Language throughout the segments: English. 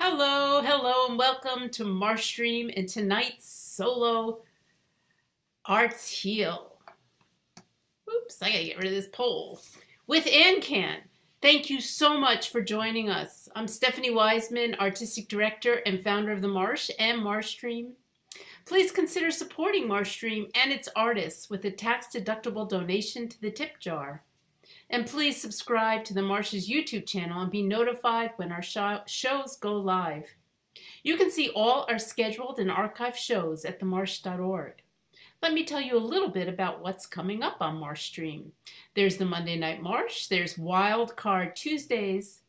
Hello, hello, and welcome to Marshstream and tonight's solo Arts Heal. Oops, I gotta get rid of this pole. With ANCAN. Thank you so much for joining us. I'm Stephanie Weisman, Artistic Director and founder of The Marsh and Marshstream. Please consider supporting Marshstream and its artists with a tax-deductible donation to the tip jar. And please subscribe to the Marsh's YouTube channel and be notified when our shows go live. You can see all our scheduled and archived shows at themarsh.org. Let me tell you a little bit about what's coming up on Marsh Stream. There's the Monday Night Marsh, there's Wild Card Tuesdays,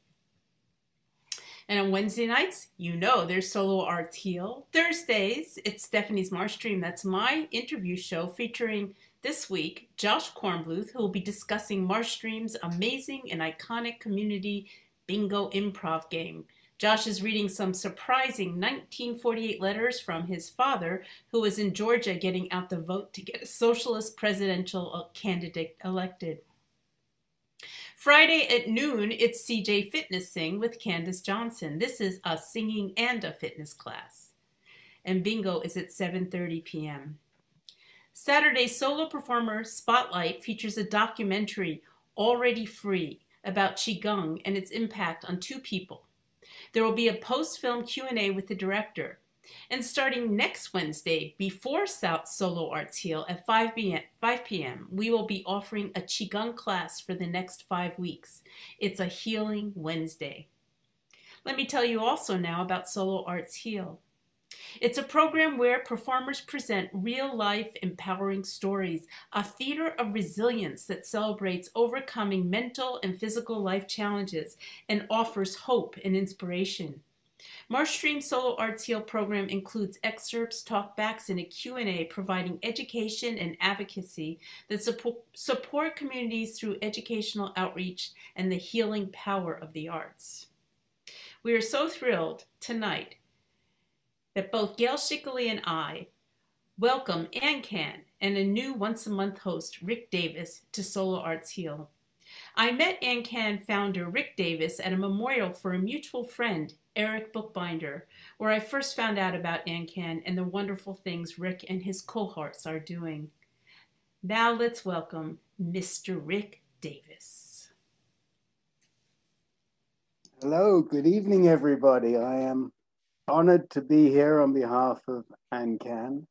and on Wednesday nights, you know there's Solo Arts Heal. Thursdays, it's Stephanie's Marsh Stream. That's my interview show featuring this week, Josh Kornbluth, who will be discussing Marshstream's amazing and iconic community bingo improv game. Josh is reading some surprising 1948 letters from his father, who was in Georgia getting out the vote to get a socialist presidential candidate elected. Friday at noon, it's CJ Fitness Sing with Candace Johnson. This is a singing and a fitness class. And bingo is at 7.30 p.m. Saturday's solo performer Spotlight features a documentary, already free, about Qigong and its impact on two people. There will be a post-film Q&A with the director. And starting next Wednesday, before South Solo Arts Heal at 5 p.m., 5 p.m., we will be offering a Qigong class for the next five weeks. It's a Healing Wednesday. Let me tell you also now about Solo Arts Heal. It's a program where performers present real life empowering stories, a theater of resilience that celebrates overcoming mental and physical life challenges and offers hope and inspiration. Marshstream Solo Arts Heal program includes excerpts, talkbacks, and a Q&A providing education and advocacy that support communities through educational outreach and the healing power of the arts. We are so thrilled tonight that both Gail Schickley and I welcome ANCAN and a new once a month host, Rick Davis, to Solo Arts Heal. I met ANCAN founder Rick Davis at a memorial for a mutual friend, Eric Bookbinder, where I first found out about ANCAN and the wonderful things Rick and his cohorts are doing. Now let's welcome Mr. Rick Davis. Hello, good evening, everybody. I am honored to be here on behalf of ANCAN.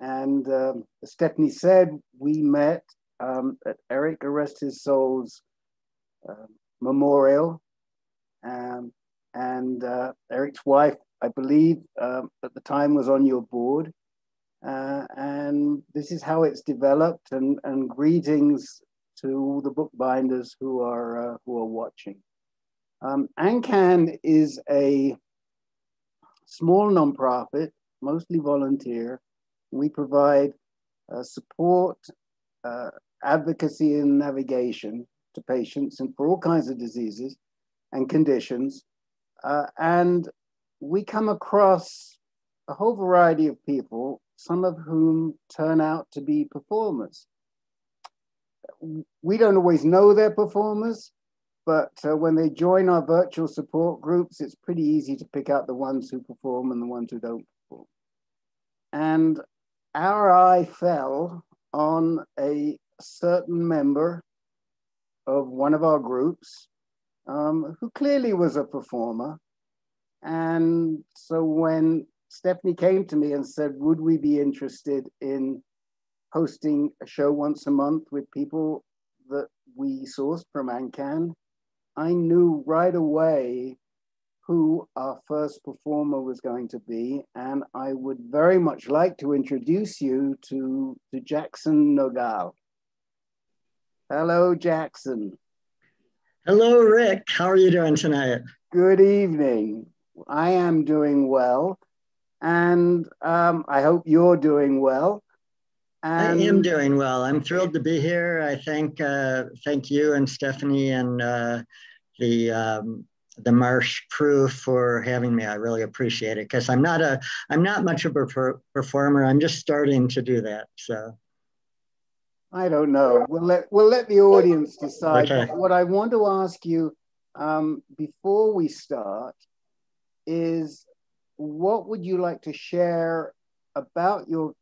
And um, as Stephanie said, we met um, at Eric Arrest His Soul's uh, memorial. Um, and uh, Eric's wife, I believe, um, at the time was on your board. Uh, and this is how it's developed. And, and greetings to the bookbinders who are, uh, who are watching. Um, ANCAN is a small nonprofit, mostly volunteer. We provide uh, support, uh, advocacy, and navigation to patients and for all kinds of diseases and conditions. Uh, and we come across a whole variety of people, some of whom turn out to be performers. We don't always know they're performers, but uh, when they join our virtual support groups, it's pretty easy to pick out the ones who perform and the ones who don't perform. And our eye fell on a certain member of one of our groups um, who clearly was a performer. And so when Stephanie came to me and said, Would we be interested in hosting a show once a month with people that we sourced from ANCAN? I knew right away who our first performer was going to be, and I would very much like to introduce you to, to Jackson Nogahl. Hello, Jackson. Hello, Rick. How are you doing tonight? Good evening. I am doing well, and um, I hope you're doing well. And I am doing well. I'm thrilled to be here. I thank uh, thank you and Stephanie and uh, the um, the Marsh crew for having me. I really appreciate it because I'm not a I'm not much of a per- performer. I'm just starting to do that. So I don't know. We'll let we'll let the audience decide. Okay. What I want to ask you um, before we start is what would you like to share about your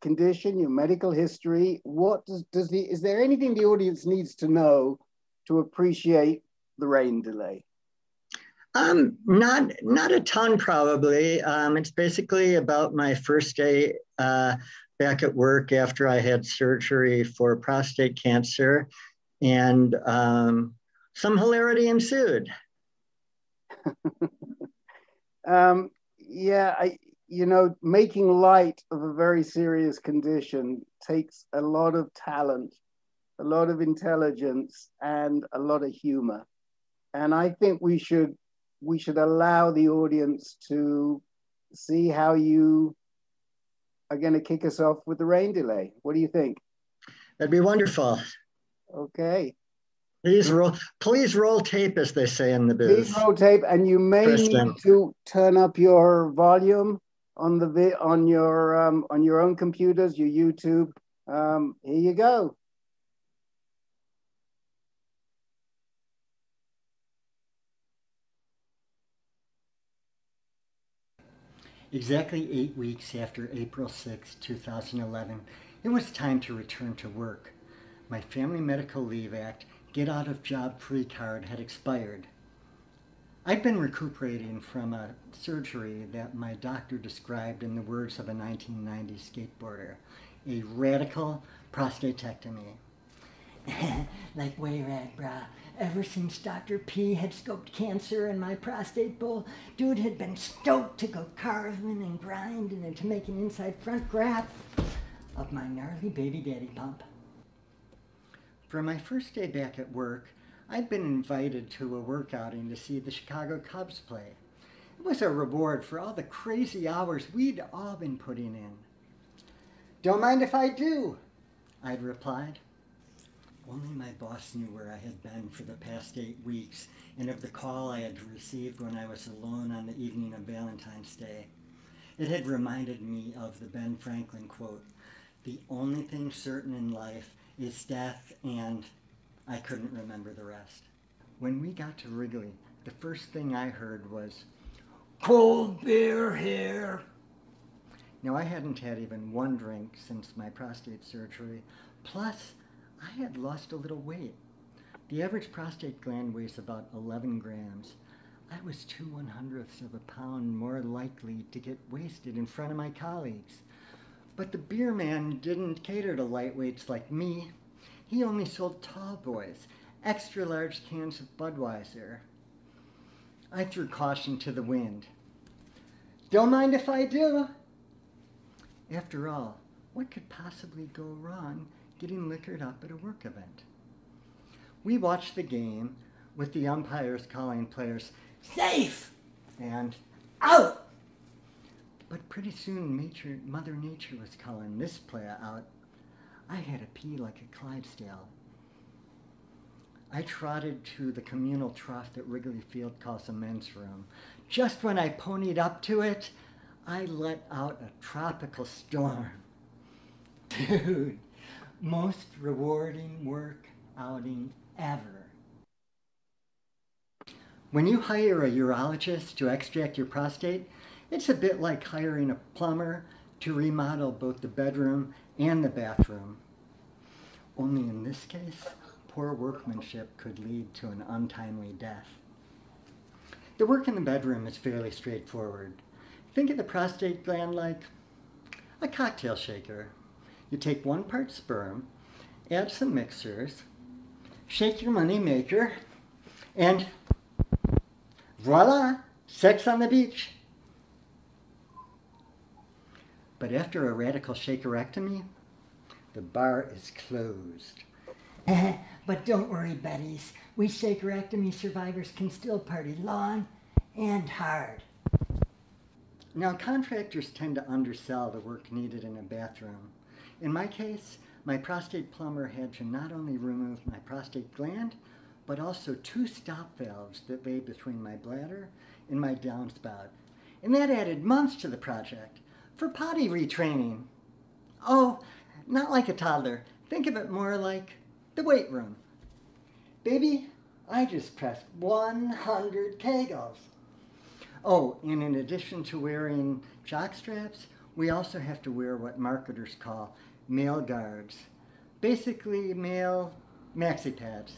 condition, your medical history? What does, does the, is there anything the audience needs to know to appreciate the rain delay? Um, not not a ton probably. Um, it's basically about my first day uh, back at work after I had surgery for prostate cancer, and um, some hilarity ensued. um, yeah, I you know making light of a very serious condition takes a lot of talent, a lot of intelligence, and a lot of humor, and I think we should we should allow the audience to see how you are going to kick us off with the rain delay. What do you think? That'd be wonderful. Okay. Please roll, please roll tape, as they say in the booth. Please roll tape, and you may need to turn up your volume on the on your um, on your own computers, your YouTube. Um, here you go. Exactly eight weeks after April 6, 2011, it was time to return to work. My Family Medical Leave Act Get Out of Job Free card had expired. I'd been recuperating from a surgery that my doctor described in the words of a 1990 skateboarder a radical prostatectomy. like way rad, brah. Ever since Dr. P had scoped cancer in my prostate bowl, dude had been stoked to go carving and grinding and to make an inside front grab of my gnarly baby daddy pump. For my first day back at work, I'd been invited to a work outing to see the Chicago Cubs play. It was a reward for all the crazy hours we'd all been putting in. Don't mind if I do, I'd replied. Only my boss knew where I had been for the past eight weeks and of the call I had received when I was alone on the evening of Valentine's Day. It had reminded me of the Ben Franklin quote The only thing certain in life is death, and I couldn't remember the rest. When we got to Wrigley, the first thing I heard was, Cold beer here. Now, I hadn't had even one drink since my prostate surgery, plus, I had lost a little weight. The average prostate gland weighs about 11 grams. I was two one hundredths of a pound more likely to get wasted in front of my colleagues. But the beer man didn't cater to lightweights like me. He only sold tall boys, extra large cans of Budweiser. I threw caution to the wind. Don't mind if I do. After all, what could possibly go wrong getting liquored up at a work event. We watched the game with the umpires calling players safe and out. But pretty soon Mother Nature was calling this player out. I had to pee like a Clydesdale. I trotted to the communal trough that Wrigley Field calls a men's room. Just when I ponied up to it, I let out a tropical storm. Dude, most rewarding work outing ever. When you hire a urologist to extract your prostate, it's a bit like hiring a plumber to remodel both the bedroom and the bathroom. Only in this case, poor workmanship could lead to an untimely death. The work in the bedroom is fairly straightforward. Think of the prostate gland like a cocktail shaker. You take one part sperm, add some mixers, shake your money maker, and voila, sex on the beach. But after a radical shakerectomy, the bar is closed. but don't worry, Betties. We shakerectomy survivors can still party long and hard. Now, contractors tend to undersell the work needed in a bathroom. In my case, my prostate plumber had to not only remove my prostate gland, but also two stop valves that lay between my bladder and my downspout. And that added months to the project for potty retraining. Oh, not like a toddler. Think of it more like the weight room. Baby, I just pressed 100 kegels. Oh, and in addition to wearing jock straps, we also have to wear what marketers call male guards. Basically, male maxi pads.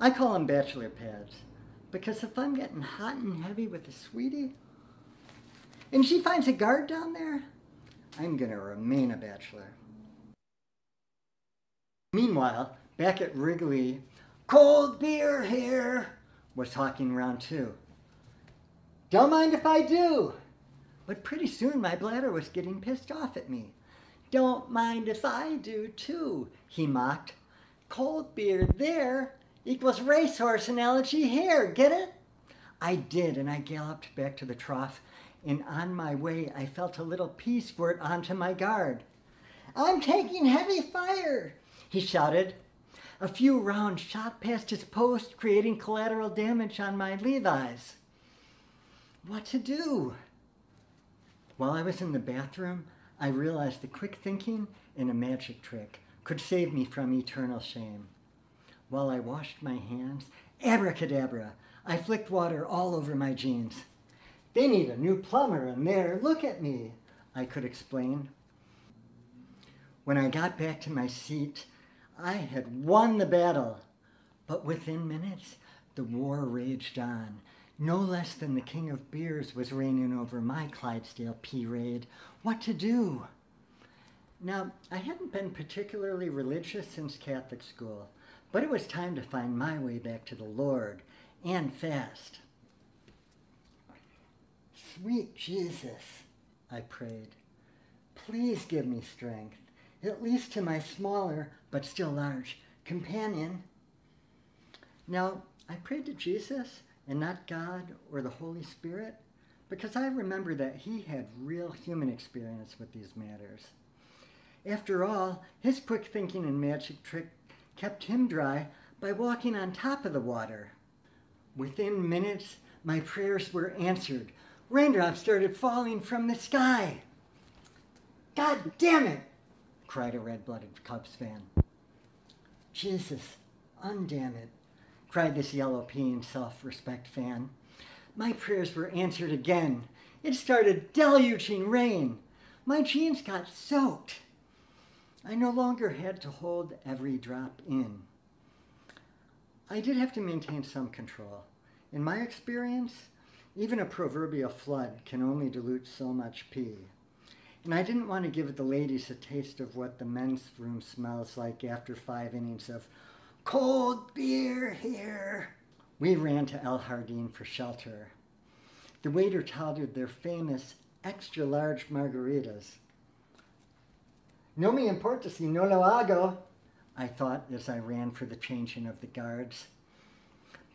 I call them bachelor pads because if I'm getting hot and heavy with a sweetie and she finds a guard down there, I'm going to remain a bachelor. Meanwhile, back at Wrigley, cold beer here was talking around too. Don't mind if I do. But pretty soon my bladder was getting pissed off at me. Don't mind if I do too, he mocked. Cold beer there equals racehorse analogy here, get it? I did, and I galloped back to the trough, and on my way I felt a little pea squirt onto my guard. I'm taking heavy fire, he shouted. A few rounds shot past his post, creating collateral damage on my Levi's. What to do? While I was in the bathroom, I realized the quick thinking and a magic trick could save me from eternal shame. While I washed my hands, abracadabra, I flicked water all over my jeans. They need a new plumber in there. Look at me, I could explain. When I got back to my seat, I had won the battle. But within minutes, the war raged on. No less than the king of beers was reigning over my Clydesdale P raid. What to do? Now, I hadn't been particularly religious since Catholic school, but it was time to find my way back to the Lord and fast. Sweet Jesus, I prayed, please give me strength, at least to my smaller, but still large, companion. Now, I prayed to Jesus and not God or the Holy Spirit because I remember that he had real human experience with these matters. After all, his quick thinking and magic trick kept him dry by walking on top of the water. Within minutes, my prayers were answered. Raindrops started falling from the sky. God damn it! cried a red blooded Cubs fan. Jesus, undamn it, cried this yellow peeing self respect fan. My prayers were answered again. It started deluging rain. My jeans got soaked. I no longer had to hold every drop in. I did have to maintain some control. In my experience, even a proverbial flood can only dilute so much pee. And I didn't want to give the ladies a taste of what the men's room smells like after five innings of cold beer here. We ran to El Jardín for shelter. The waiter touted their famous extra large margaritas. No me importa si no lo hago, I thought as I ran for the changing of the guards.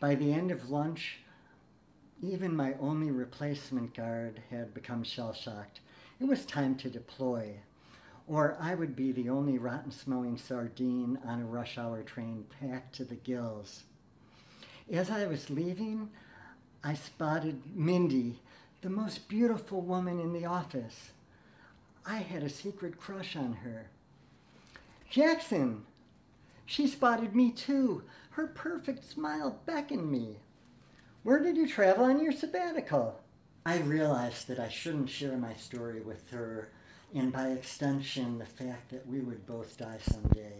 By the end of lunch, even my only replacement guard had become shell shocked. It was time to deploy, or I would be the only rotten smelling sardine on a rush hour train packed to the gills. As I was leaving, I spotted Mindy, the most beautiful woman in the office. I had a secret crush on her. Jackson! She spotted me too. Her perfect smile beckoned me. Where did you travel on your sabbatical? I realized that I shouldn't share my story with her, and by extension, the fact that we would both die someday.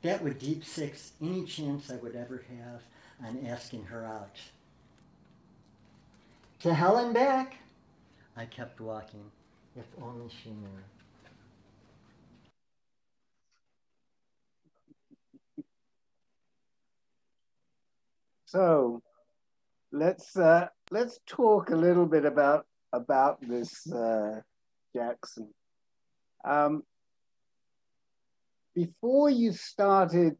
That would deep six any chance I would ever have on asking her out. To hell and back, I kept walking, if only she knew. So let's uh, let's talk a little bit about about this uh, Jackson. Um, before you started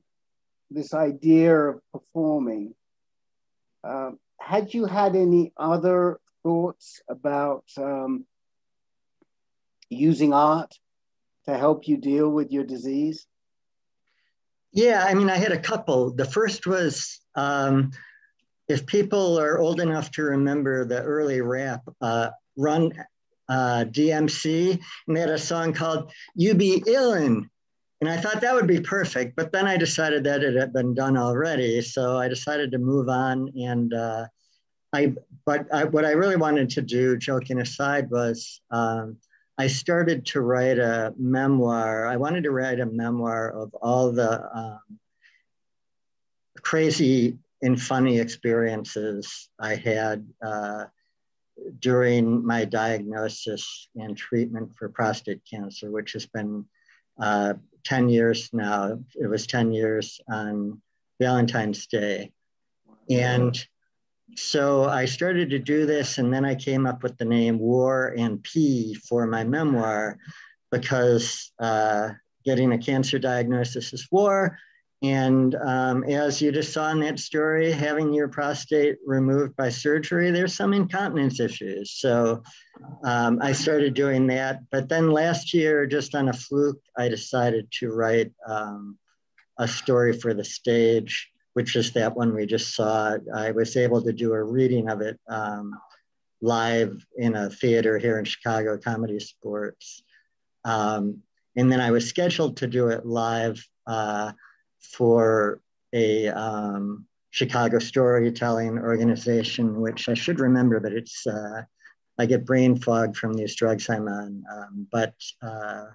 this idea of performing, um, had you had any other thoughts about um, using art to help you deal with your disease? Yeah, I mean, I had a couple. The first was um, if people are old enough to remember the early rap, uh, Run uh, DMC, had a song called You Be Illin'. And I thought that would be perfect, but then I decided that it had been done already. So I decided to move on and uh, I, but I, what I really wanted to do, joking aside, was um, I started to write a memoir. I wanted to write a memoir of all the um, crazy and funny experiences I had uh, during my diagnosis and treatment for prostate cancer, which has been uh, 10 years now. It was 10 years on Valentine's Day. And so I started to do this, and then I came up with the name War and P for my memoir because uh, getting a cancer diagnosis is war. And um, as you just saw in that story, having your prostate removed by surgery, there's some incontinence issues. So um, I started doing that. But then last year, just on a fluke, I decided to write um, a story for the stage which is that one we just saw. I was able to do a reading of it um, live in a theater here in Chicago, Comedy Sports. Um, and then I was scheduled to do it live uh, for a um, Chicago storytelling organization, which I should remember, but it's, uh, I get brain fog from these drugs I'm on. Um, but uh,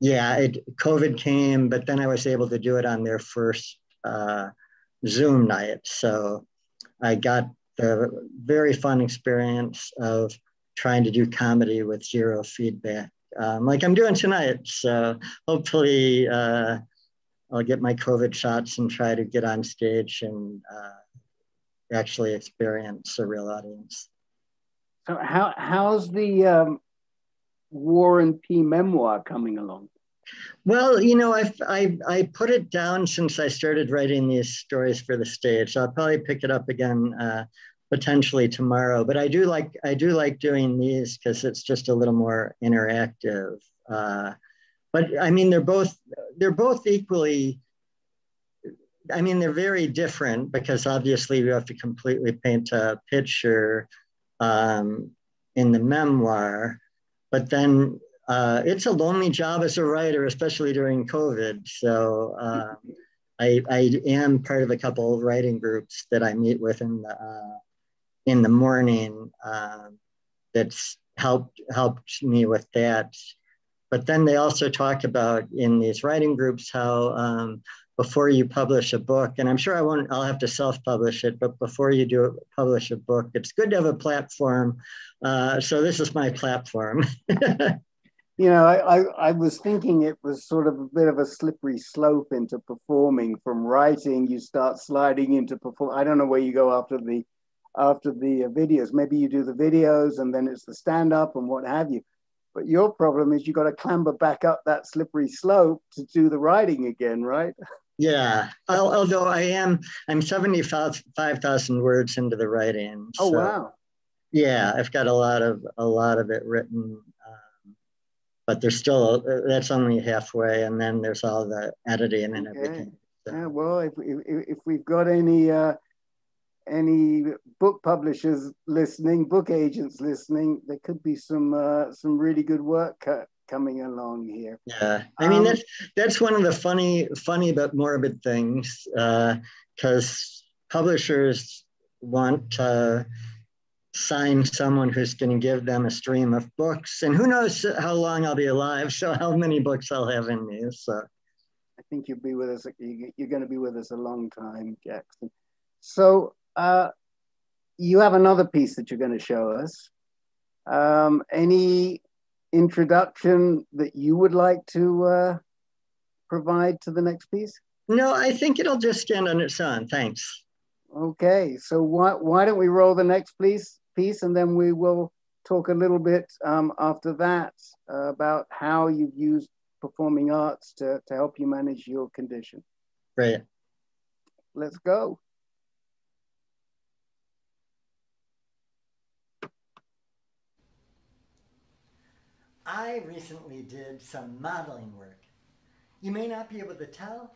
yeah, it, COVID came, but then I was able to do it on their first uh, Zoom night. So I got the very fun experience of trying to do comedy with zero feedback, um, like I'm doing tonight. So hopefully uh, I'll get my COVID shots and try to get on stage and uh, actually experience a real audience. So how how's the um, War and P memoir coming along? Well, you know, I've, I, I put it down since I started writing these stories for the stage. So I'll probably pick it up again uh, potentially tomorrow. But I do like I do like doing these because it's just a little more interactive. Uh, but I mean, they're both they're both equally. I mean, they're very different because obviously you have to completely paint a picture um, in the memoir, but then uh, it's a lonely job as a writer, especially during COVID. So uh, I, I, am part of a couple of writing groups that I meet with in the uh, in the morning. Um, that's helped helped me with that. But then they also talk about in these writing groups how um, before you publish a book, and I'm sure I won't, I'll have to self-publish it, but before you do publish a book, it's good to have a platform. Uh, so this is my platform. you know, I, I, I, was thinking it was sort of a bit of a slippery slope into performing. From writing, you start sliding into perform. I don't know where you go after the after the uh, videos. Maybe you do the videos and then it's the stand up and what have you. But your problem is you've got to clamber back up that slippery slope to do the writing again, right? Yeah, although I am, I'm 75,000 words into the writing. Oh, wow. Yeah, I've got a lot of, a lot of it written but there's still that's only halfway, and then there's all the editing and okay. everything. So. Yeah, well, if, if, if we've got any uh, any book publishers listening, book agents listening, there could be some uh, some really good work coming along here. Yeah, I mean um, that's that's one of the funny funny but morbid things because uh, publishers want to sign someone who's going to give them a stream of books. And who knows how long I'll be alive, so how many books I'll have in me. So I think you'll be with us, you're going to be with us a long time, Jackson. So uh, you have another piece that you're going to show us. Um, any introduction that you would like to uh, provide to the next piece? No, I think it'll just stand on its own. Thanks. Okay, so why, why don't we roll the next piece, piece and then we will talk a little bit um, after that uh, about how you've used performing arts to, to help you manage your condition. Great. Let's go. I recently did some modeling work. You may not be able to tell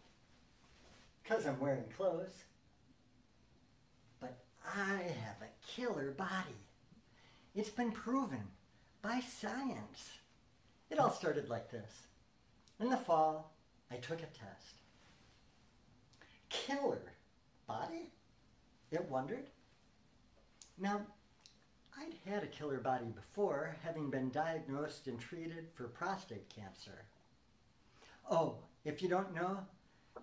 because I'm wearing clothes. But I have a killer body. It's been proven by science. It all started like this. In the fall, I took a test. Killer body? It wondered. Now, I'd had a killer body before, having been diagnosed and treated for prostate cancer. Oh, if you don't know,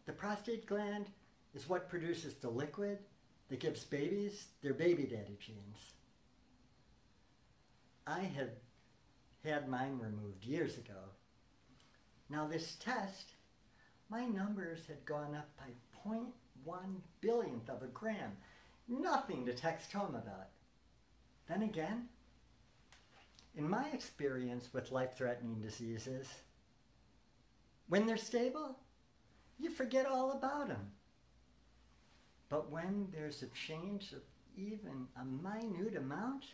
the prostate gland is what produces the liquid that gives babies their baby daddy genes. I had had mine removed years ago. Now, this test, my numbers had gone up by 0.1 billionth of a gram. Nothing to text home about. Then again, in my experience with life threatening diseases, when they're stable, you forget all about them. But when there's a change of even a minute amount,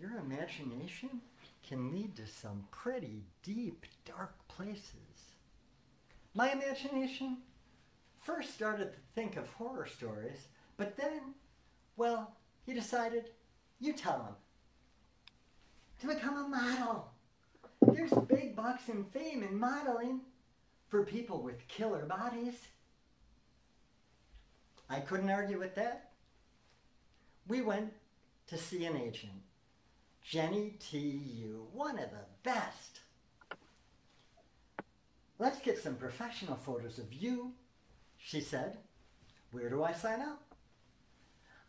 your imagination can lead to some pretty deep, dark places. My imagination first started to think of horror stories, but then, well, he decided, you tell him. To become a model. There's big bucks in fame in modeling for people with killer bodies. I couldn't argue with that. We went to see an agent, Jenny T.U., one of the best. Let's get some professional photos of you, she said. Where do I sign up?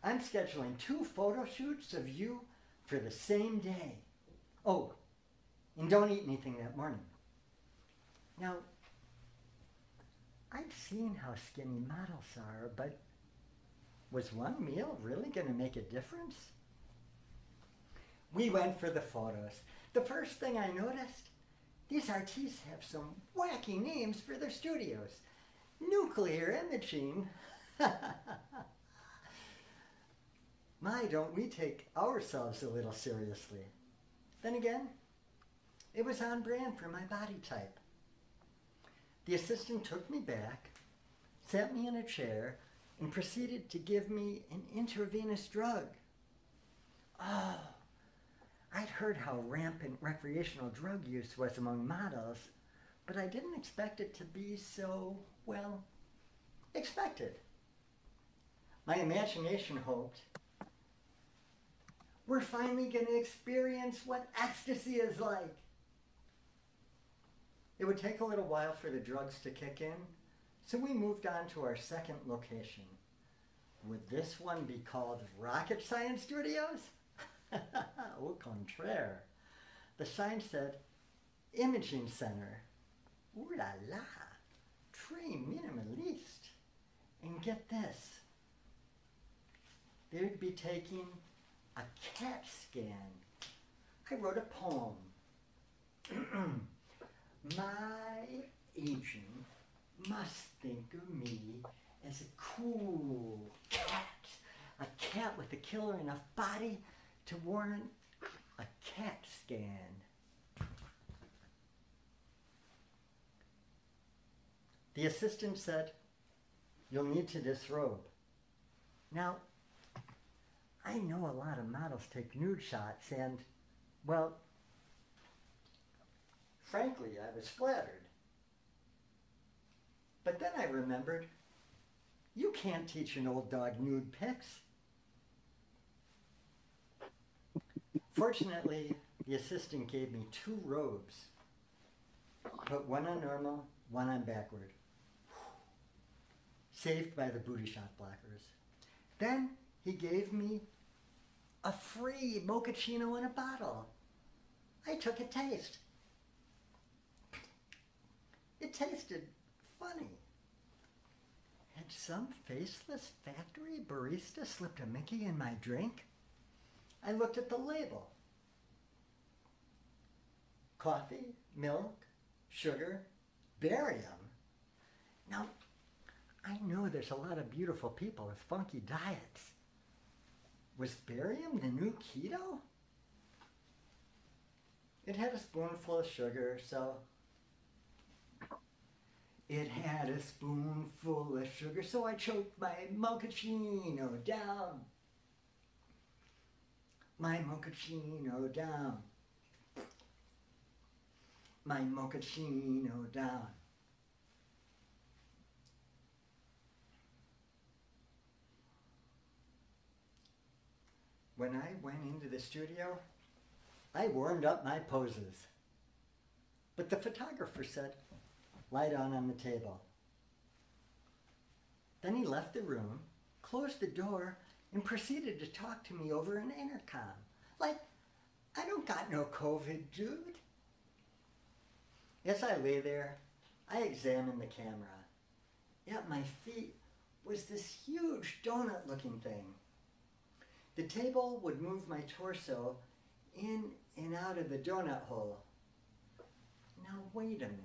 I'm scheduling two photo shoots of you for the same day. Oh, and don't eat anything that morning. Now, I've seen how skinny models are, but was one meal really going to make a difference? We went for the photos. The first thing I noticed, these artists have some wacky names for their studios. Nuclear imaging. My, don't we take ourselves a little seriously. Then again, it was on brand for my body type. The assistant took me back, sat me in a chair, and proceeded to give me an intravenous drug. Oh, I'd heard how rampant recreational drug use was among models, but I didn't expect it to be so, well, expected. My imagination hoped we're finally going to experience what ecstasy is like. It would take a little while for the drugs to kick in, so we moved on to our second location. Would this one be called Rocket Science Studios? Au contraire. The sign said Imaging Center. Ooh la la. Très minimalist. And get this. They'd be taking a CAT scan. I wrote a poem. My agent must think of me as a cool cat. A cat with a killer enough body to warrant a CAT scan. The assistant said, You'll need to disrobe. Now, I know a lot of models take nude shots, and, well, frankly, I was flattered. But then I remembered you can't teach an old dog nude pics. Fortunately, the assistant gave me two robes. Put one on normal, one on backward. Saved by the booty shot blockers. Then he gave me a free mochaccino in a bottle. I took a taste. It tasted funny. Had some faceless factory barista slipped a Mickey in my drink? I looked at the label. Coffee, milk, sugar, barium. Now, I know there's a lot of beautiful people with funky diets. Was barium the new keto? It had a spoonful of sugar, so it had a spoonful of sugar, so I choked my mochaccino down. My mochaccino down. My mochaccino down. When I went into the studio, I warmed up my poses. But the photographer said, light down on the table. Then he left the room, closed the door, and proceeded to talk to me over an intercom. Like, I don't got no COVID, dude. As I lay there, I examined the camera. At my feet was this huge donut looking thing. The table would move my torso in and out of the donut hole. Now, wait a minute.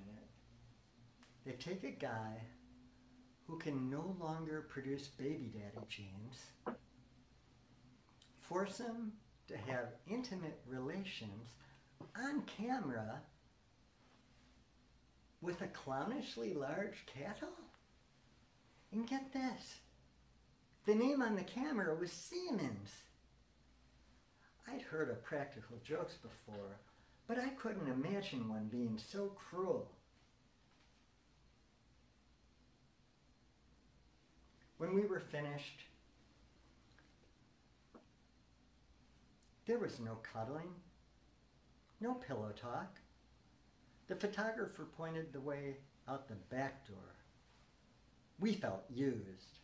They take a guy who can no longer produce baby daddy genes, force him to have intimate relations on camera with a clownishly large cattle? And get this the name on the camera was Siemens. I'd heard of practical jokes before, but I couldn't imagine one being so cruel. When we were finished, there was no cuddling, no pillow talk. The photographer pointed the way out the back door. We felt used.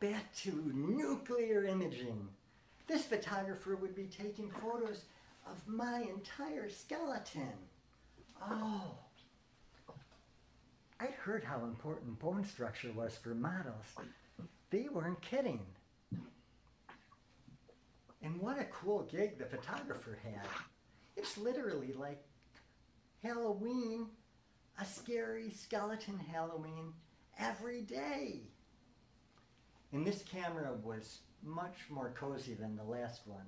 Back to nuclear imaging. This photographer would be taking photos of my entire skeleton. Oh. I'd heard how important bone structure was for models. They weren't kidding. And what a cool gig the photographer had. It's literally like Halloween, a scary skeleton Halloween every day. And this camera was much more cozy than the last one.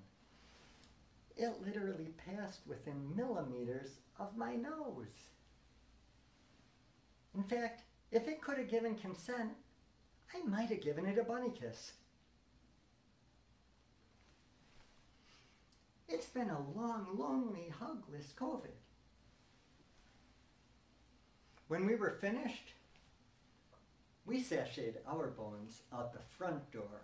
It literally passed within millimeters of my nose. In fact, if it could have given consent, I might have given it a bunny kiss. It's been a long, lonely, hugless COVID. When we were finished, we sashayed our bones out the front door.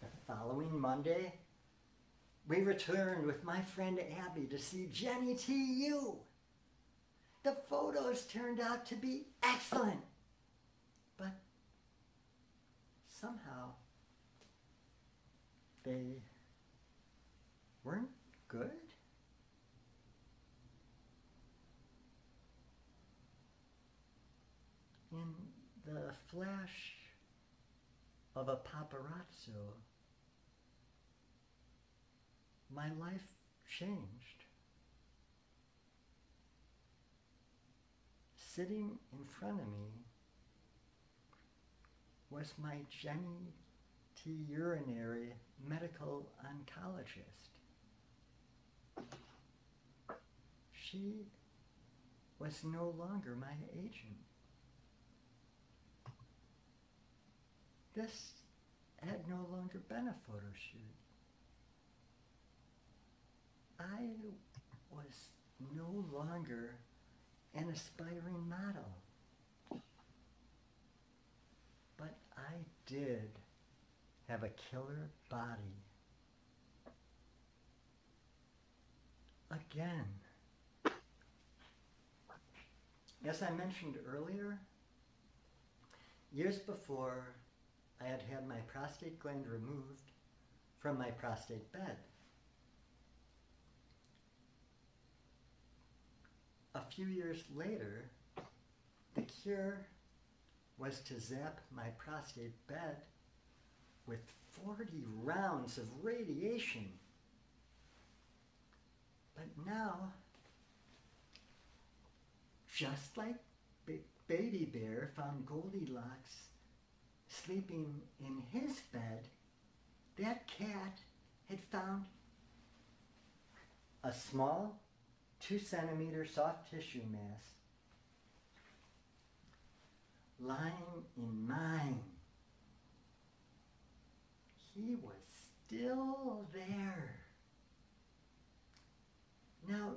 The following Monday, we returned with my friend Abby to see Jenny T.U. The photos turned out to be excellent, but somehow they weren't good. In the flash of a paparazzo, my life changed. Sitting in front of me was my Jenny T. Urinary medical oncologist. She was no longer my agent. This had no longer been a photo shoot. I was no longer an aspiring model. But I did have a killer body. Again. As I mentioned earlier, years before I had had my prostate gland removed from my prostate bed. A few years later, the cure was to zap my prostate bed with 40 rounds of radiation. But now, just like B- Baby Bear found Goldilocks sleeping in his bed, that cat had found a small two centimeter soft tissue mass lying in mine. He was still there. Now,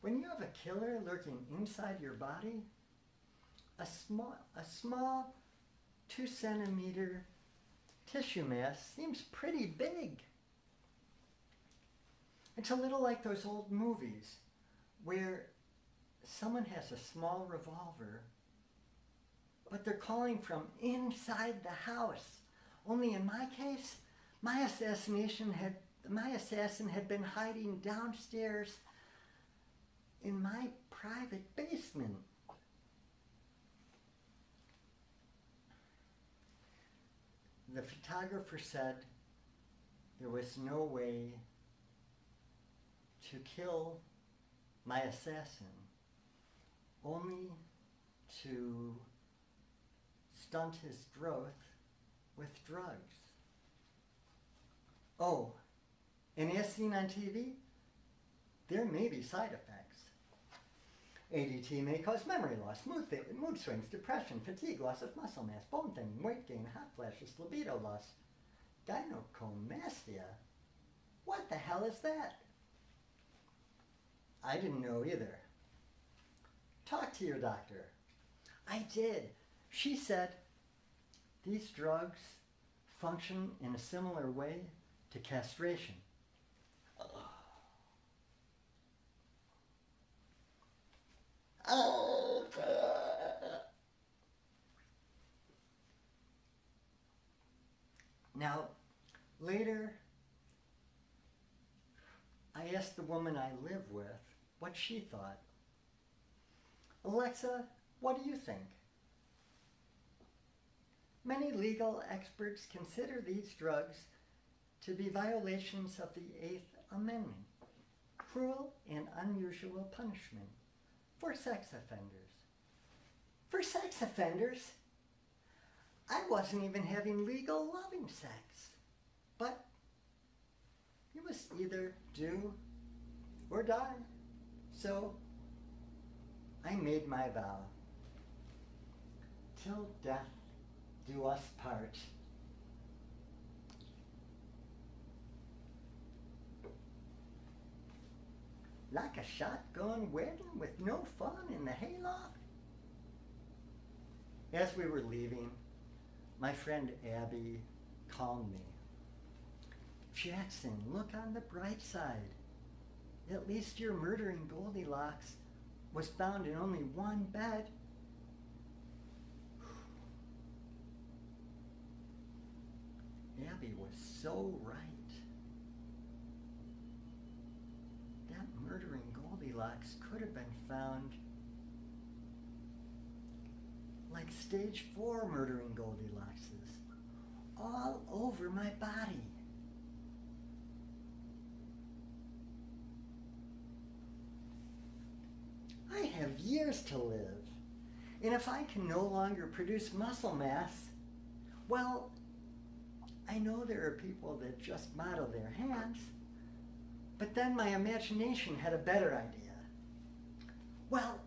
when you have a killer lurking inside your body, a small, a small two centimeter tissue mass seems pretty big. It's a little like those old movies where someone has a small revolver, but they're calling from inside the house. Only in my case, my assassination had my assassin had been hiding downstairs in my private basement. The photographer said there was no way to kill my assassin, only to stunt his growth with drugs. Oh, and as seen on TV, there may be side effects. ADT may cause memory loss, mood, mood swings, depression, fatigue, loss of muscle mass, bone thinning, weight gain, hot flashes, libido loss, gynecomastia. What the hell is that? I didn't know either. Talk to your doctor. I did. She said these drugs function in a similar way to castration. Now, later, I asked the woman I live with what she thought. Alexa, what do you think? Many legal experts consider these drugs to be violations of the Eighth Amendment, cruel and unusual punishment for sex offenders. For sex offenders? I wasn't even having legal loving sex. But you must either do or die. So I made my vow. Till death do us part. Like a shotgun wedding with no fun in the hayloft? As we were leaving, my friend Abby calmed me. Jackson, look on the bright side. At least your murdering Goldilocks was found in only one bed. Abby was so right. That murdering Could have been found like stage four murdering Goldilockses all over my body. I have years to live. And if I can no longer produce muscle mass, well, I know there are people that just model their hands, but then my imagination had a better idea. Well,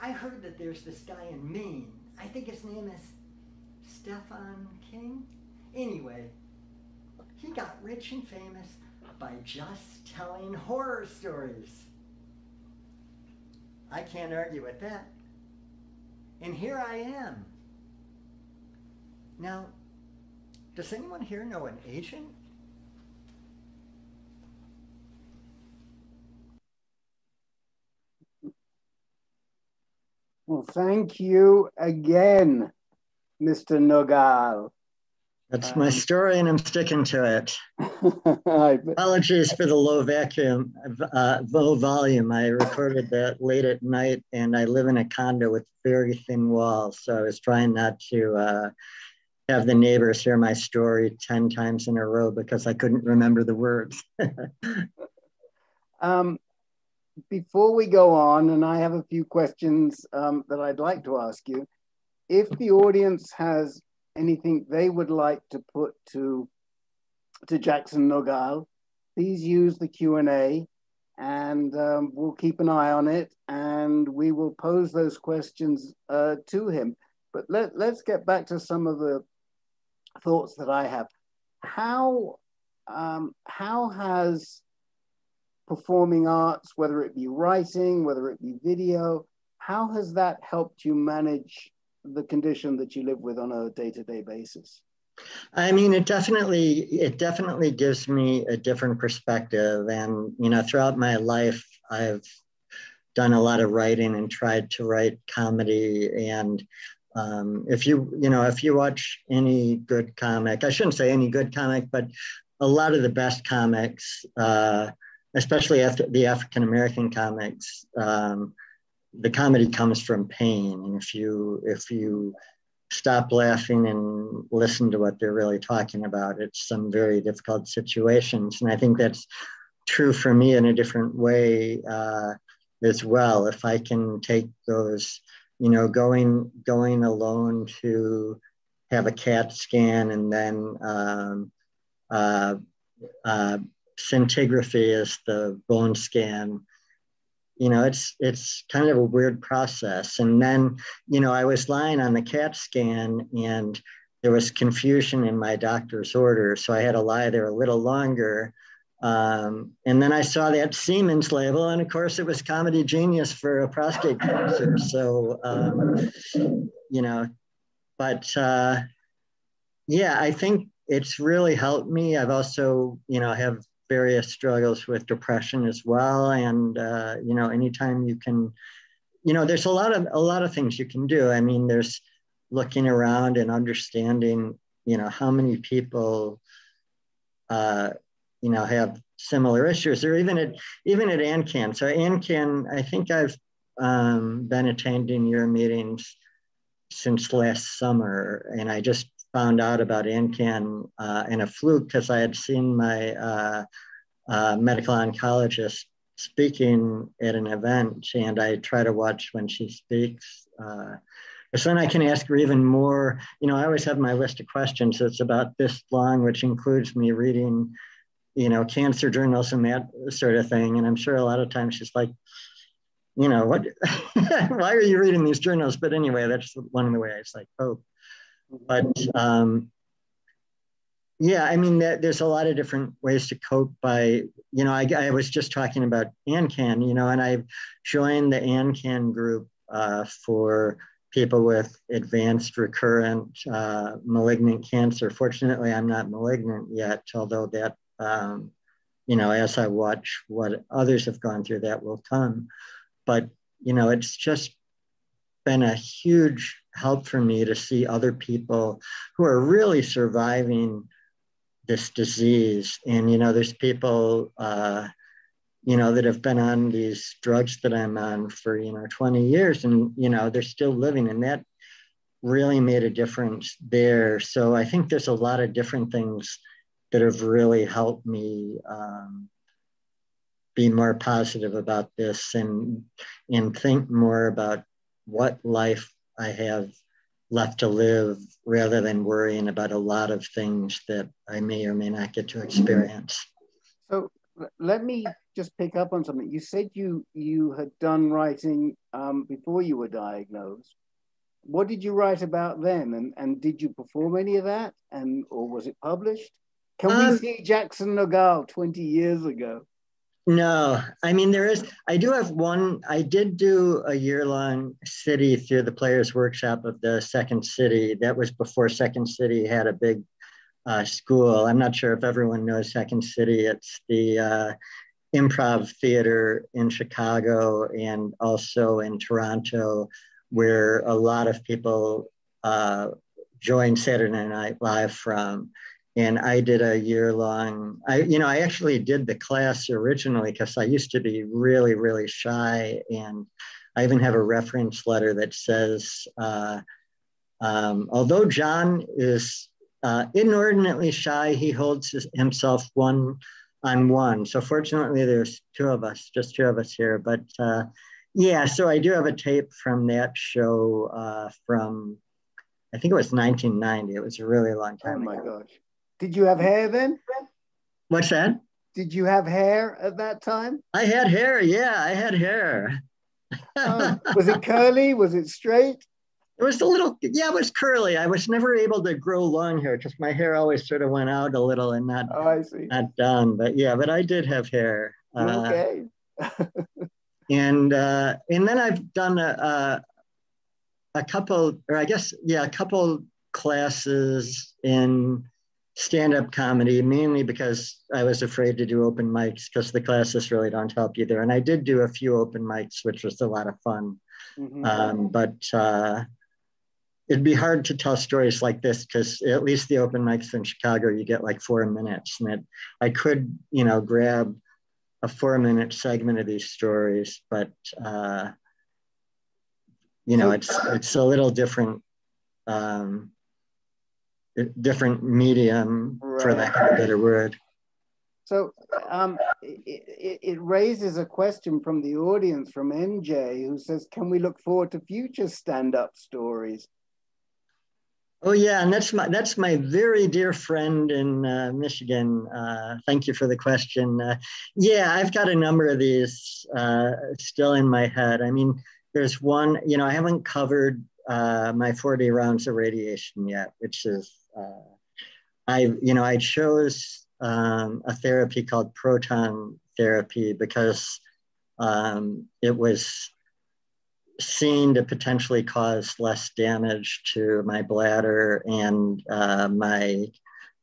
I heard that there's this guy in Maine. I think his name is Stephen King. Anyway, he got rich and famous by just telling horror stories. I can't argue with that. And here I am. Now, does anyone here know an agent? Well, thank you again, Mr. Nogahl. That's my um, story, and I'm sticking to it. Apologies for the low vacuum, uh, low volume. I recorded that late at night, and I live in a condo with very thin walls, so I was trying not to uh, have the neighbors hear my story 10 times in a row because I couldn't remember the words. um, before we go on, and I have a few questions um, that I'd like to ask you, if the audience has anything they would like to put to to Jackson Nogahl, please use the Q and A, and um, we'll keep an eye on it, and we will pose those questions uh, to him. But let let's get back to some of the thoughts that I have. How um, how has performing arts, whether it be writing, whether it be video, how has that helped you manage the condition that you live with on a day-to-day basis? I mean, it definitely it definitely gives me a different perspective, and you know, throughout my life, I've done a lot of writing and tried to write comedy. And um, if you you know if you watch any good comic, I shouldn't say any good comic, but a lot of the best comics, uh, especially after the African American comics, um, the comedy comes from pain. And if you if you stop laughing and listen to what they're really talking about. It's some very difficult situations. And I think that's true for me in a different way uh, as well. If I can take those, you know, going going alone to have a CAT scan and then um, uh, uh, scintigraphy is the bone scan. You know it's it's kind of a weird process. And then you know i was lying on the cat scan and there was confusion in my doctor's order. So i had to lie there a little longer. Um, and then i saw that siemens label and of course it was comedy genius for a prostate cancer. So um, you know but uh, yeah i think it's really helped me. I've also you know have various struggles with depression as well. And uh, you know, anytime you can, you know, there's a lot of a lot of things you can do. I mean, there's looking around and understanding, you know, how many people, uh, you know, have similar issues, or even at even at ANCAN. So ANCAN, I think I've um, been attending your meetings since last summer, and I just found out about ANCAN uh, in a fluke because I had seen my uh, uh, medical oncologist speaking at an event, and I try to watch when she speaks. Uh, so then I can ask her even more. You know, I always have my list of questions that's about this long, which includes me reading, you know, cancer journals and that sort of thing. And I'm sure a lot of times she's like, you know, what? why are you reading these journals? But anyway, that's one of the ways I cope. But um, yeah, I mean, there's a lot of different ways to cope by, you know, I, I was just talking about ANCAN, you know, and I've joined the ANCAN group uh, for people with advanced recurrent uh, malignant cancer. Fortunately, I'm not malignant yet, although that, um, you know, as I watch what others have gone through, that will come. But, you know, it's just been a huge help for me to see other people who are really surviving this disease. And, you know, there's people, uh, you know, that have been on these drugs that I'm on for, you know, 20 years and, you know, they're still living. And that really made a difference there. So I think there's a lot of different things that have really helped me um, be more positive about this and and think more about what life I have left to live rather than worrying about a lot of things that I may or may not get to experience. So let me just pick up on something. You said you you had done writing um, before you were diagnosed. What did you write about then, and and did you perform any of that, and or was it published? Can um, we see Jackson Nogahl twenty years ago? No, I mean there is. I do have one. I did do a year-long city through the Players Workshop of the Second City. That was before Second City had a big uh, school. I'm not sure if everyone knows Second City. It's the uh, improv theater in Chicago and also in Toronto, where a lot of people uh, join Saturday Night Live from and I did a year long. I, you know, I actually did the class originally because I used to be really, really shy, and I even have a reference letter that says, uh, um, although John is uh, inordinately shy, he holds his, himself one on one. So fortunately, there's two of us, just two of us here. But uh, yeah, so I do have a tape from that show uh, from. I think it was 1990. It was a really long time. Oh my ago. gosh. Did you have hair then? What's that? Did you have hair at that time? I had hair. Yeah, I had hair. oh, was it curly? Was it straight? It was a little, yeah, it was curly. I was never able to grow long hair because my hair always sort of went out a little and not, oh, I see. not done. But yeah, but I did have hair. Okay. Uh, and uh, and then I've done a, a couple, or I guess, yeah, a couple classes in stand-up comedy, mainly because I was afraid to do open mics because the classes really don't help either. And I did do a few open mics, which was a lot of fun. Mm-hmm. Um, but uh, it'd be hard to tell stories like this because at least the open mics in Chicago, you get like four minutes, and it, I could, you know, grab a four-minute segment of these stories, but uh, you know, it's it's a little different. Um, different medium right. for lack of a better word. So um, it, it, raises a question from the audience from nj who says can we look forward to future stand-up stories? Oh yeah and that's my that's my very dear friend in uh, michigan. Uh, thank you for the question. Uh, yeah i've got a number of these uh, still in my head. I mean there's one you know i haven't covered uh, my 40 rounds of radiation yet which is I, you know, I chose um, a therapy called proton therapy because um, it was seen to potentially cause less damage to my bladder and uh, my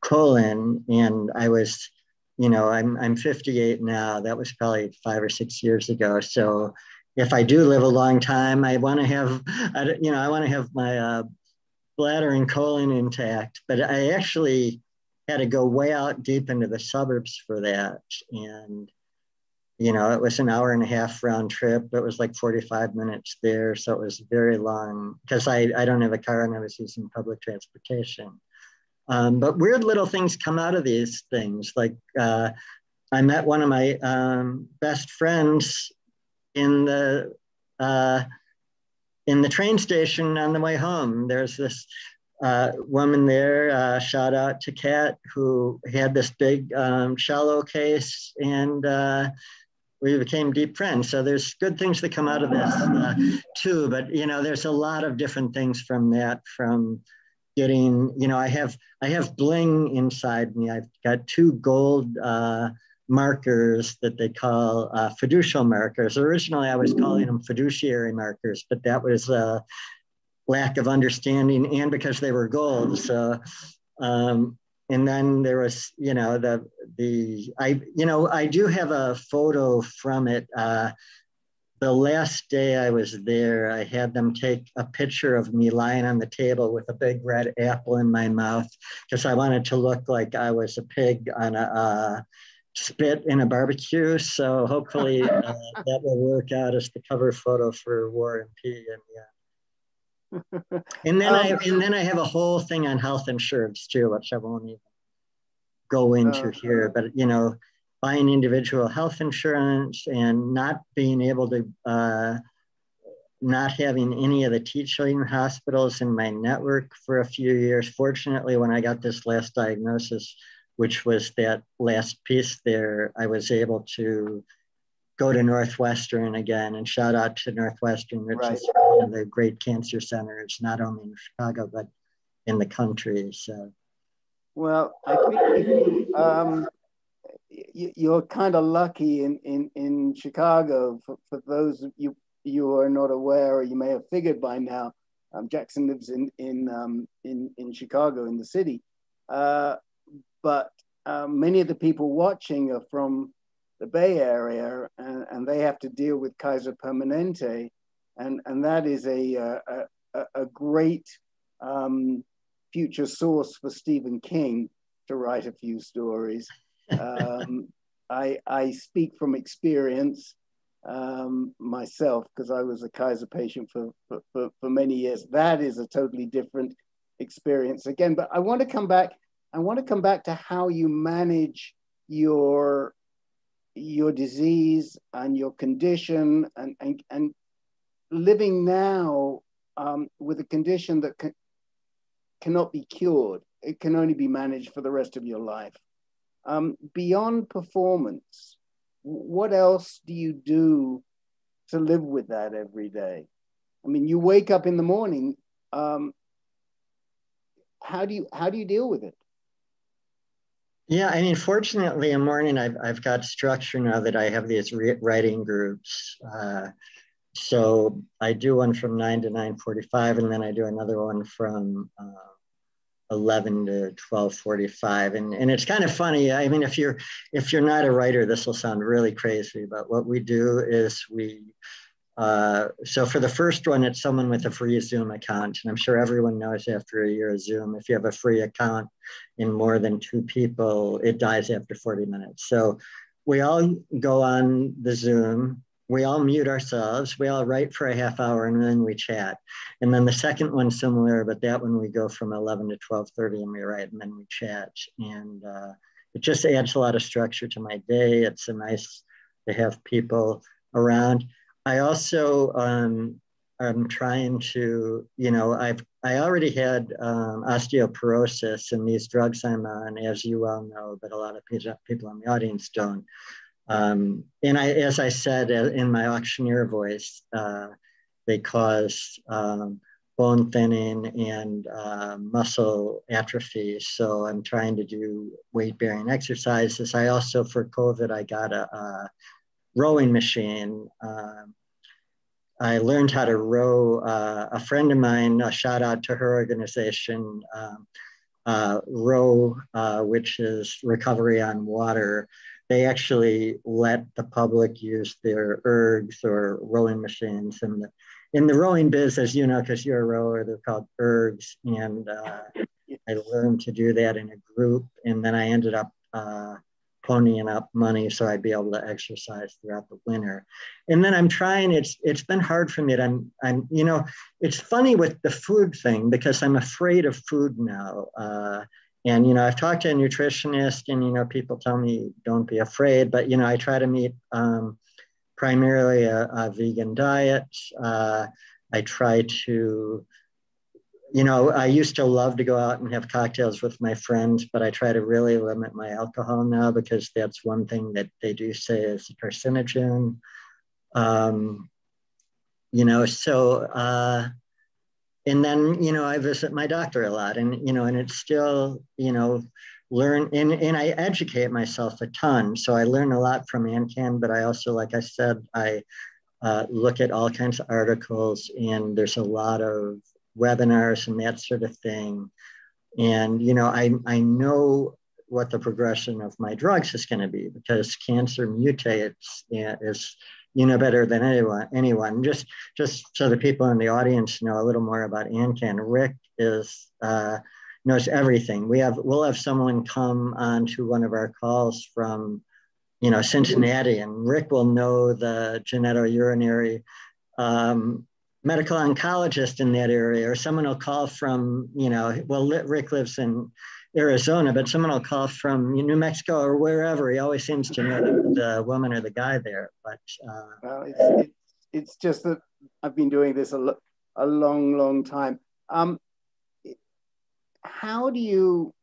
colon. And I was, you know, I'm, I'm 58 now. That was probably five or six years ago. So if I do live a long time, I want to have, I, you know, I want to have my uh, bladder and colon intact, but I actually had to go way out deep into the suburbs for that. And, you know, it was an hour and a half round trip. It was like 45 minutes there. So it was very long because I, I don't have a car and I was using public transportation. Um, but weird little things come out of these things. Like uh, I met one of my um, best friends in the uh, in the train station on the way home. There's this uh, woman there, uh, shout out to Kat, who had this big um, cello case, and uh, we became deep friends. So there's good things that come out of this uh, too. But you know, there's a lot of different things from that. From getting, you know, I have I have bling inside me. I've got two gold uh, markers that they call uh, fiducial markers. Originally, I was calling them fiduciary markers, but that was a lack of understanding and because they were gold. So, um, and then there was, you know, the the I, you know, I do have a photo from it. Uh, the last day I was there, I had them take a picture of me lying on the table with a big red apple in my mouth because I wanted to look like I was a pig on a, uh, spit in a barbecue. So hopefully uh, that will work out as the cover photo for War and P. And yeah. And then um, I and then I have a whole thing on health insurance too, which I won't even go into uh, here. But you know, buying individual health insurance and not being able to. Uh, not having any of the teaching hospitals in my network for a few years. Fortunately, when I got this last diagnosis, which was that last piece there, I was able to go to Northwestern again and shout out to Northwestern, which right. is one of the great cancer centers, not only in Chicago, but in the country. So, well, I think um, you're kind of lucky in, in, in Chicago. For, for those of you you are not aware, or you may have figured by now, um, Jackson lives in in um, in in Chicago in the city. Uh, but um, many of the people watching are from the Bay Area, and, and they have to deal with Kaiser Permanente, and and that is a a, a, a great um, future source for Stephen King to write a few stories. Um, I I speak from experience um, myself because I was a Kaiser patient for, for, for, for many years. That is a totally different experience again. But I want to come back I want to come back to how you manage your your disease and your condition and and, and living now um, with a condition that ca- cannot be cured. It can only be managed for the rest of your life. Um, beyond performance, what else do you do to live with that every day? I mean, you wake up in the morning. Um, how do you how do you deal with it? Yeah, I mean, fortunately, in morning, I've, I've got structure now that I have these re- writing groups. Uh, so I do one from 9 to 9.45, and then I do another one from uh, 11 to 12.45. And, and it's kind of funny. I mean, if you're, if you're not a writer, this will sound really crazy, but what we do is we, uh, so for the first one, it's someone with a free Zoom account. And I'm sure everyone knows after a year of Zoom, if you have a free account in more than two people, it dies after 40 minutes. So we all go on the Zoom we all mute ourselves, we all write for a half hour and then we chat. And then the second one similar, but that one we go from 11 to 12.30 and we write and then we chat. And uh, it just adds a lot of structure to my day. It's a nice to have people around. I also um, I'm trying to, you know, I've I already had um, osteoporosis, and these drugs I'm on, as you well know, but a lot of people in the audience don't. Um, and I, as I said uh, in my auctioneer voice, uh, they cause um, bone thinning and uh, muscle atrophy. So I'm trying to do weight bearing exercises. I also, for COVID, I got a, a rowing machine. Um, I learned how to row. Uh, a friend of mine, a shout out to her organization, um, uh, Row, uh, which is Recovery on Water they actually let the public use their ergs or rowing machines. And the, in the rowing biz, as you know, because you're a rower, they're called ergs. And uh, I learned to do that in a group. And then I ended up uh, ponying up money so I'd be able to exercise throughout the winter. And then I'm trying, it's it's been hard for me. To, I'm I'm, you know, it's funny with the food thing because I'm afraid of food now. Uh, and, you know, I've talked to a nutritionist and, you know, people tell me don't be afraid, but, you know, I try to meet um, primarily a, a, vegan diet. Uh, I try to, you know, I used to love to go out and have cocktails with my friends, but I try to really limit my alcohol now because that's one thing that they do say is a carcinogen. Um, you know, so, uh, and then you know i visit my doctor a lot and you know and it's still you know learn and, and i educate myself a ton so i learn a lot from ancan but i also like i said i uh, look at all kinds of articles and there's a lot of webinars and that sort of thing and you know i i know what the progression of my drugs is going to be because cancer mutates is you know better than anyone. Anyone. Just just so the people in the audience know a little more about Ancan. Rick is uh, knows everything. We have we'll have someone come on to one of our calls from you know Cincinnati, and Rick will know the genitourinary um, medical oncologist in that area, or someone will call from you know well Rick lives in Arizona, but someone will call from New Mexico or wherever. He always seems to know the, the woman or the guy there. But uh, well, it's, it's, it's just that I've been doing this a, a long, long time. Um, how do you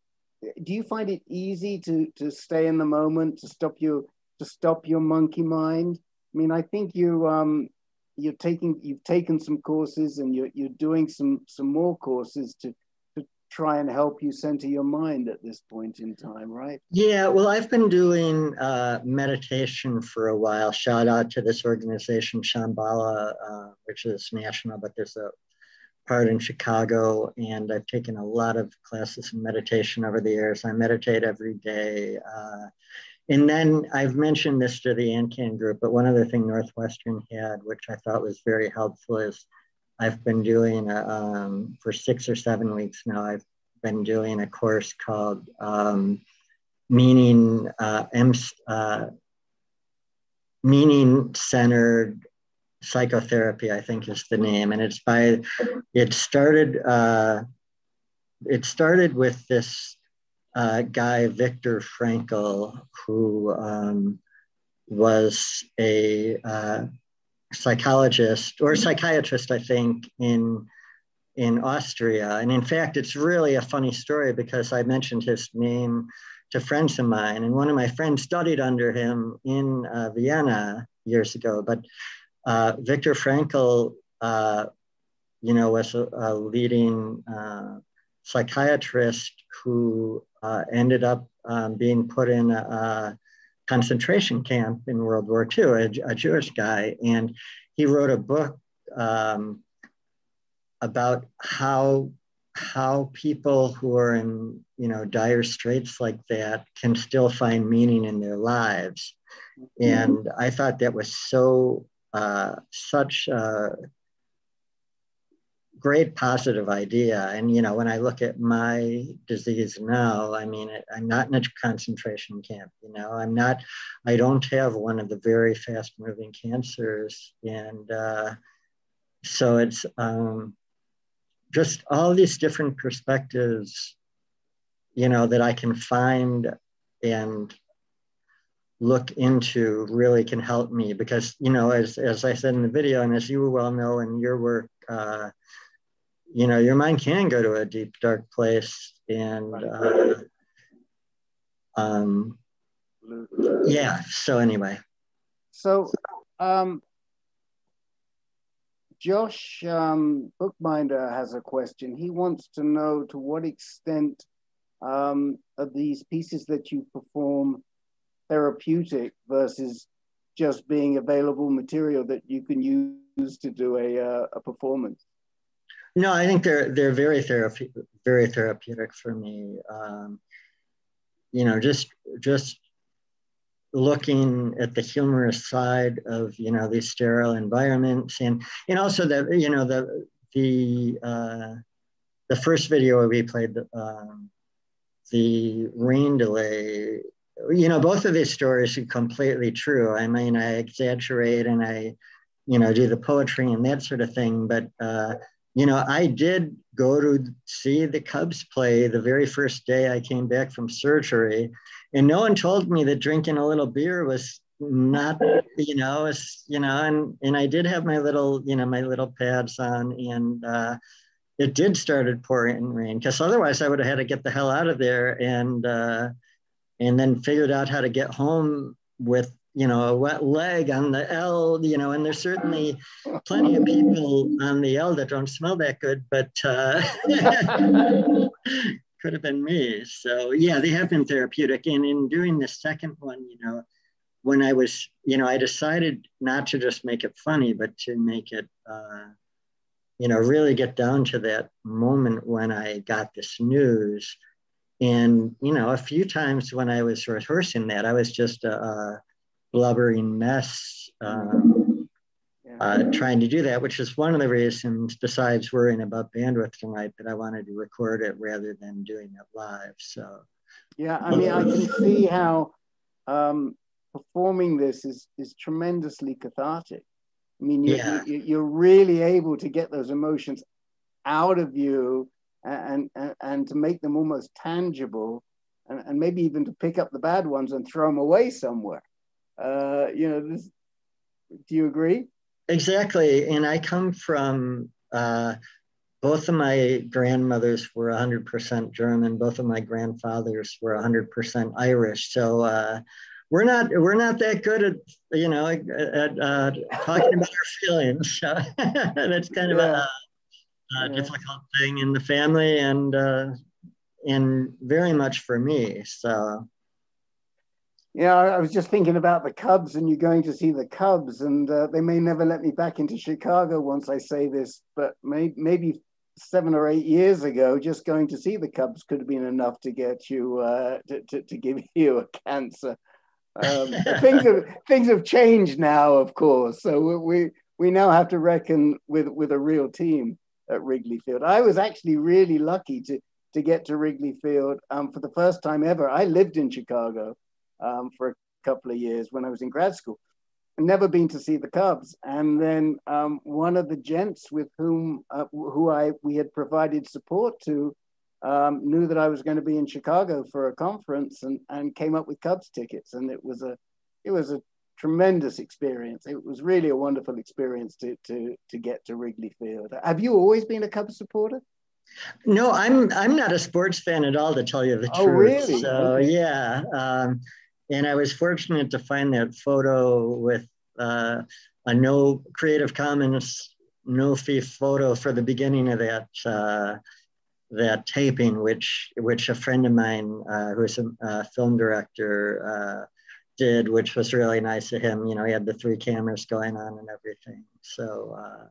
do? You find it easy to to stay in the moment, to stop your to stop your monkey mind? I mean, I think you um, you're taking you've taken some courses and you're you're doing some some more courses to to try and help you center your mind at this point in time, right? Yeah, well, I've been doing uh, meditation for a while. Shout out to this organization, Shambhala, uh, which is national, but there's a part in Chicago, and I've taken a lot of classes in meditation over the years. I meditate every day. Uh, and then I've mentioned this to the ANCAN group, but one other thing Northwestern had, which I thought was very helpful, is I've been doing a, um, for six or seven weeks now. I've been doing a course called um, Meaning uh, M, uh, Meaning Centered Psychotherapy. I think is the name, and it's by. It started. Uh, it started with this uh, guy Viktor Frankl, who um, was a uh, psychologist or psychiatrist, I think, in in Austria. And in fact, it's really a funny story because I mentioned his name to friends of mine, and one of my friends studied under him in uh, Vienna years ago. But uh, Viktor Frankl, uh, you know, was a, a leading uh, psychiatrist who uh, ended up um, being put in a, a concentration camp in World War II, a, a Jewish guy, and he wrote a book um, about how how people who are in you know dire straits like that can still find meaning in their lives. And i thought that was so uh, such a great positive idea. And you know when i look at my disease now i mean i'm not in a concentration camp you know i'm not i don't have one of the very fast moving cancers. And uh, so it's um, just all these different perspectives, you know, that I can find and look into really can help me because, you know, as, as I said in the video, and as you well know in your work, uh, you know, your mind can go to a deep, dark place. And uh, um, yeah, so anyway. So, um, Josh um, Bookbinder has a question. He wants to know to what extent um, are these pieces that you perform therapeutic versus just being available material that you can use to do a, uh, a performance? No, I think they're they're very therapeutic, very therapeutic for me. Um, you know, just just looking at the humorous side of you know these sterile environments and and also the you know the the uh, the first video we played um, the rain delay you know both of these stories are completely true i mean i exaggerate and i you know do the poetry and that sort of thing but uh, you know i did go to see the cubs play the very first day i came back from surgery and no one told me that drinking a little beer was not you know it's you know and and i did have my little you know my little pads on and uh it did started pouring rain because otherwise i would have had to get the hell out of there and uh and then figured out how to get home with you know a wet leg on the l you know and there's certainly plenty of people on the l that don't smell that good but uh could have been me. So yeah, they have been therapeutic. And in doing the second one, you know, when I was, you know, I decided not to just make it funny, but to make it, uh, you know, really get down to that moment when I got this news. And, you know, a few times when I was rehearsing that, I was just a blubbering mess. Um, uh, trying to do that, which is one of the reasons, besides worrying about bandwidth tonight, that I wanted to record it rather than doing it live. So, yeah, I mean, I can see how um, performing this is is tremendously cathartic. I mean, you, yeah. you, you're really able to get those emotions out of you and and, and to make them almost tangible, and, and maybe even to pick up the bad ones and throw them away somewhere. Uh, you know, this, do you agree? Exactly. And I come from uh, both of my grandmothers were 100% German. Both of my grandfathers were 100% Irish. So uh, we're not we're not that good at you know at, at uh, talking about our feelings. So that's kind of yeah. a, a yeah. difficult thing in the family and uh, and very much for me. So yeah, I was just thinking about the Cubs, and you're going to see the Cubs, and uh, they may never let me back into Chicago once I say this, but may, maybe seven or eight years ago, just going to see the Cubs could have been enough to get you uh, to, to, to, give you a cancer. Um, things have things have changed now, of course. So we we now have to reckon with with a real team at Wrigley Field. I was actually really lucky to to get to Wrigley Field um, for the first time ever. I lived in Chicago um, for a couple of years when I was in grad school. Never been to see the Cubs, and then um, one of the gents with whom uh, who I we had provided support to um, knew that I was going to be in Chicago for a conference, and and came up with Cubs tickets, and it was a it was a tremendous experience. It was really a wonderful experience to to to get to Wrigley Field. Have you always been a Cubs supporter? No, I'm I'm not a sports fan at all, to tell you the oh, truth. Really? So yeah, um, and I was fortunate to find that photo with uh, a no Creative Commons no fee photo for the beginning of that uh, that taping, which which a friend of mine uh, who is a, a film director uh, did, which was really nice of him. You know, he had the three cameras going on and everything. So, uh,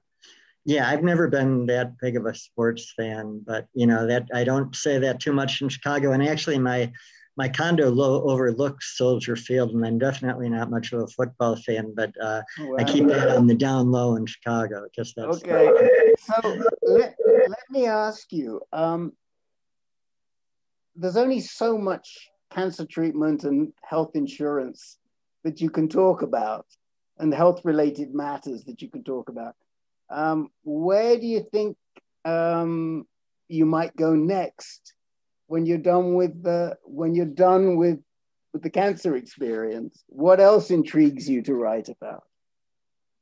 yeah, I've never been that big of a sports fan, but you know that I don't say that too much in Chicago. And actually, my my condo low overlooks Soldier Field, and I'm definitely not much of a football fan, but uh, wow. I keep that on the down low in Chicago. Just that's okay. so let, let me ask you. Um, there's only so much cancer treatment and health insurance that you can talk about, and health related matters that you can talk about. Um, where do you think um, you might go next? When you're done with the when you're done with with the cancer experience what else intrigues you to write about?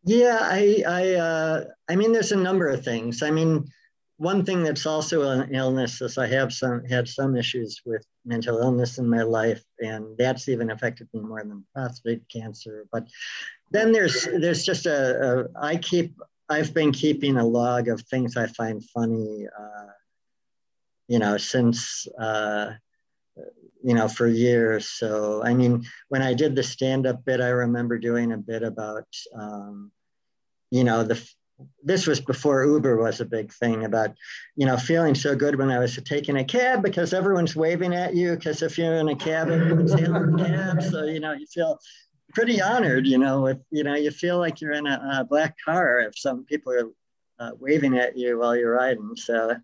Yeah i i uh, i mean there's a number of things. I mean one thing that's also an illness is i have some had some issues with mental illness in my life and that's even affected me more than prostate cancer. But then there's there's just a, a i keep i've been keeping a log of things i find funny uh, you know, since, uh, you know, for years. So, I mean, when I did the stand up bit, I remember doing a bit about, um, you know, the, this was before Uber was a big thing about, you know, feeling so good when I was taking a cab because everyone's waving at you. Because if you're in a cab, everyone's hailing cab. So, you know, you feel pretty honored, you know, if, you know, you feel like you're in a, a black car if some people are uh, waving at you while you're riding. So,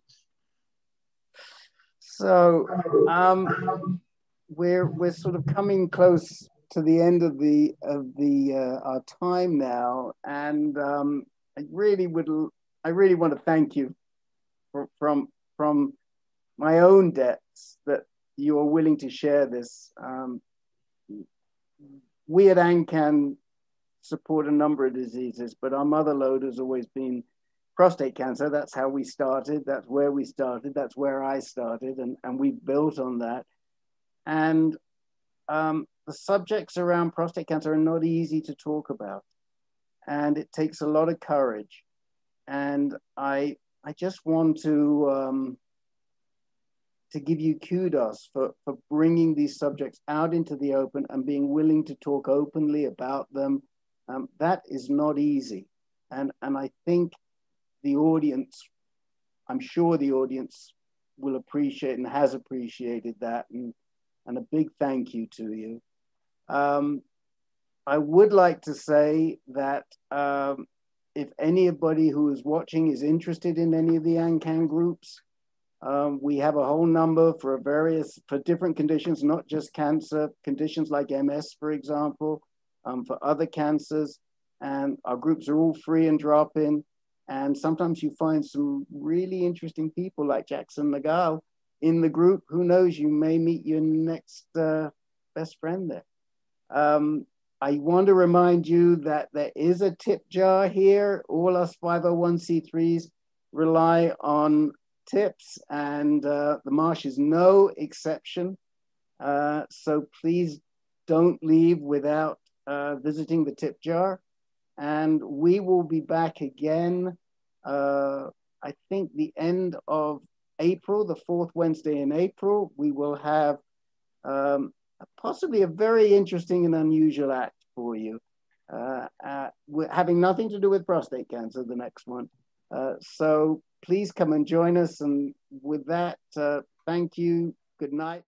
so um, we're we're sort of coming close to the end of the of the uh, our time now, and um, I really would I really want to thank you for, from from my own depths that you are willing to share this. Um, we at ANCAN support a number of diseases, but our mother lode has always been prostate cancer. That's how we started. That's where we started. That's where I started. And, and we built on that. And um, the subjects around prostate cancer are not easy to talk about. And it takes a lot of courage. And I, I just want to, um, to give you kudos for, for bringing these subjects out into the open and being willing to talk openly about them. Um, that is not easy. And, and I think the audience, I'm sure the audience will appreciate and has appreciated that. And, and a big thank you to you. Um, I would like to say that um, if anybody who is watching is interested in any of the ANCAN groups, um, we have a whole number for various, for different conditions, not just cancer, conditions like MS, for example, um, for other cancers. And our groups are all free and drop in. And sometimes you find some really interesting people like Jackson Nogahl in the group. Who knows, you may meet your next uh, best friend there. Um, I want to remind you that there is a tip jar here. All us 501c3s rely on tips, and uh, the Marsh is no exception. Uh, so please don't leave without uh, visiting the tip jar. And we will be back again uh, I think the end of April, the fourth Wednesday in April, we will have um, possibly a very interesting and unusual act for you. Uh, uh, having nothing to do with prostate cancer, the next one. Uh, so please come and join us. And with that, uh, thank you. Good night.